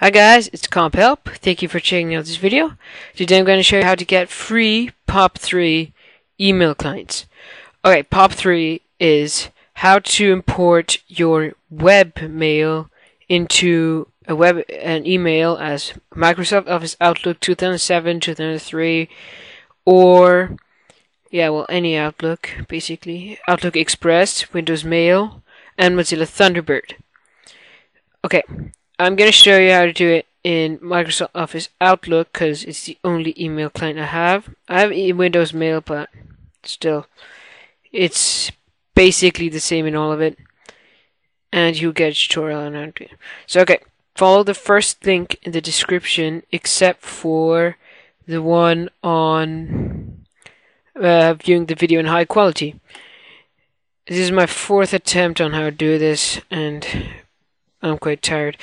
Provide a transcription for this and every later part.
Hi guys, it's Comp Help. Thank you for checking out this video. Today I'm going to show you how to get free POP3 email clients. Okay, POP3 is how to import your web mail into a web an email as Microsoft Office Outlook 2007, 2003 or yeah, well any Outlook basically. Outlook Express, Windows Mail and Mozilla Thunderbird. Okay, I'm going to show you how to do it in Microsoft Office Outlook because it's the only email client I have. I have Windows Mail, but still, it's basically the same in all of it. And you'll get a tutorial on how to do it. So, okay, follow the first link in the description except for the one on uh, viewing the video in high quality. This is my fourth attempt on how to do this, and I'm quite tired.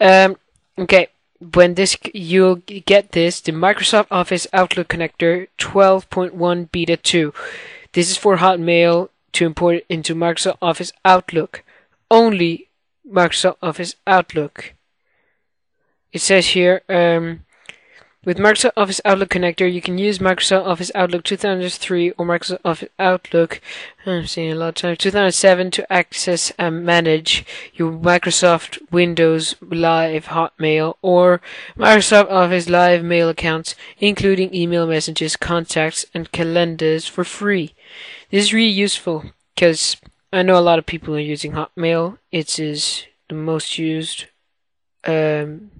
Um, okay, when this you'll get this the Microsoft Office Outlook connector 12.1 beta 2. This is for Hotmail to import into Microsoft Office Outlook. Only Microsoft Office Outlook. It says here um, with Microsoft Office Outlook connector, you can use Microsoft Office Outlook 2003 or Microsoft Office Outlook, I'm seeing a lot of times, 2007 to access and manage your Microsoft Windows Live Hotmail or Microsoft Office Live Mail accounts, including email messages, contacts, and calendars for free. This is really useful because I know a lot of people are using Hotmail. It is the most used um,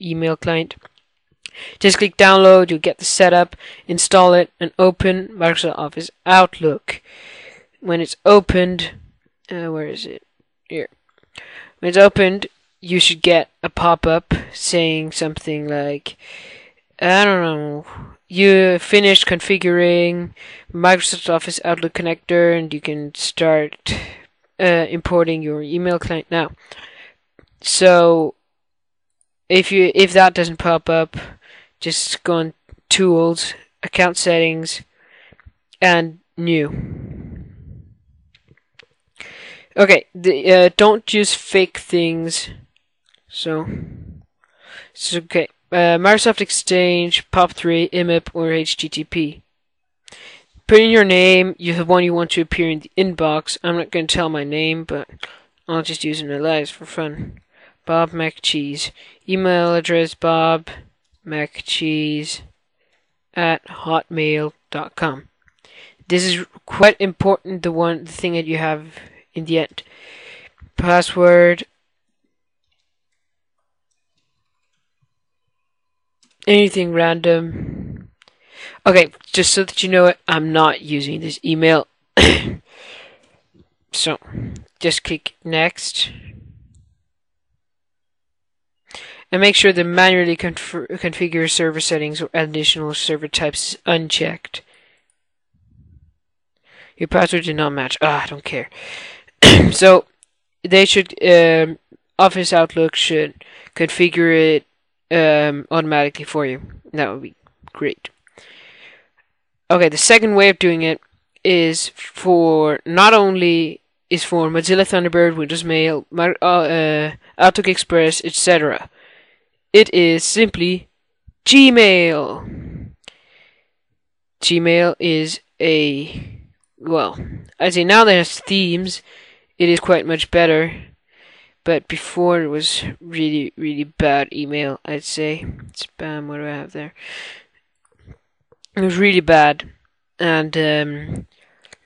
email client. Just click download, you'll get the setup, install it, and open Microsoft Office Outlook. When it's opened, uh, where is it? Here. When it's opened, you should get a pop up saying something like, I don't know, you finished configuring Microsoft Office Outlook connector, and you can start uh, importing your email client now. So, if you if that doesn't pop up, just go on tools, account settings, and new. Okay, the, uh, don't use fake things. So, it's okay. Uh, Microsoft Exchange, POP3, IMAP, or HTTP. Put in your name, you have one you want to appear in the inbox. I'm not going to tell my name, but I'll just use in lives for fun. Bob McCheese. Email address Bob McCheese at hotmail.com. This is quite important, the one the thing that you have in the end. Password anything random. Okay, just so that you know it, I'm not using this email. so, just click next. And make sure the manually conf- configure server settings or additional server types is unchecked. Your password did not match. Ah, I don't care. so they should um, Office Outlook should configure it um, automatically for you. That would be great. Okay, the second way of doing it is for not only is for Mozilla Thunderbird, Windows Mail, uh, Outlook Express, etc. It is simply Gmail. Gmail is a well, I'd say now that it has themes, it is quite much better. But before it was really, really bad email, I'd say. Spam, what do I have there? It was really bad. And um,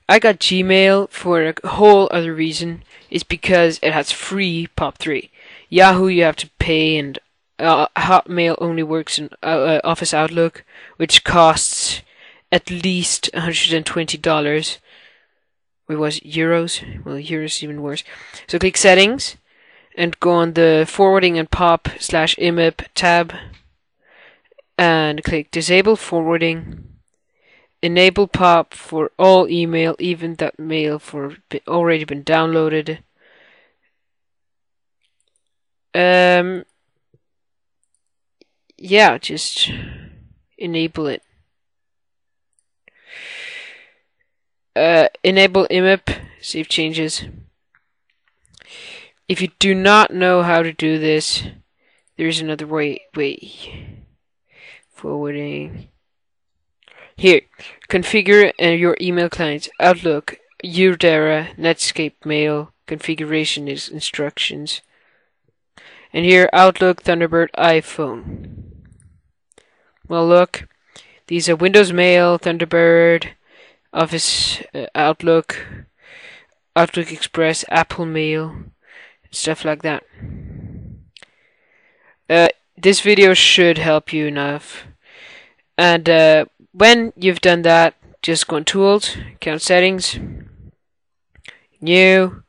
I got Gmail for a whole other reason. It's because it has free POP3. Yahoo you have to pay and uh, Hotmail only works in uh, uh, Office Outlook, which costs at least $120. Wait, was euros? Well, euros even worse. So click settings and go on the forwarding and pop slash IMAP tab and click disable forwarding. Enable pop for all email, even that mail for already been downloaded. Um, yeah, just enable it. Uh, enable IMAP, save changes. If you do not know how to do this, there is another way. Way forwarding. Here, configure uh, your email clients. Outlook, Eudora, Netscape Mail. Configuration is instructions. And here, Outlook, Thunderbird, iPhone. Well, look, these are Windows Mail, Thunderbird, Office, uh, Outlook, Outlook Express, Apple Mail, stuff like that. Uh, this video should help you enough. And uh, when you've done that, just go on Tools, Account Settings, New,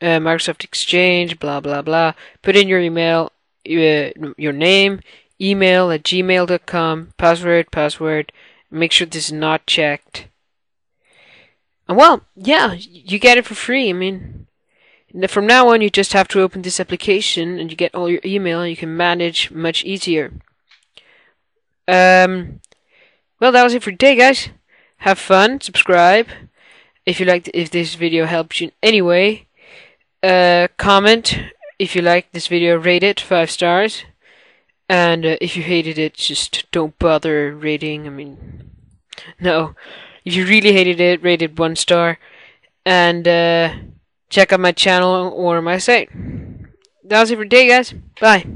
uh, Microsoft Exchange, blah blah blah. Put in your email, uh, your name, email at gmail.com, password, password. Make sure this is not checked. And well, yeah, you get it for free. I mean, from now on, you just have to open this application and you get all your email you can manage much easier. Um, well, that was it for today, guys. Have fun, subscribe. If you liked, if this video helped you in any way, uh, comment. If you liked this video, rate it five stars. And uh, if you hated it, just don't bother rating. I mean, no. If you really hated it, rate it one star. And uh, check out my channel or my site. That was it for today, guys. Bye.